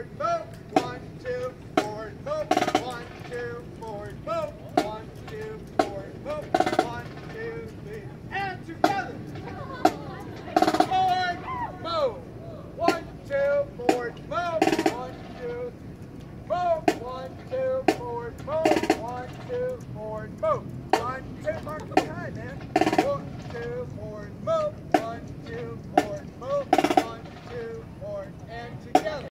forward, move. One, two, forward, move. One, two, forward, move. One, two, forward, move. One, two, three, and together. Forward, move. One, two, forward, move. One, two, move. One, two, forward, move. One, two, forward, move. One, two, mark the time, man. One, two, forward, move. One, two, forward, move. One, two, forward, and together.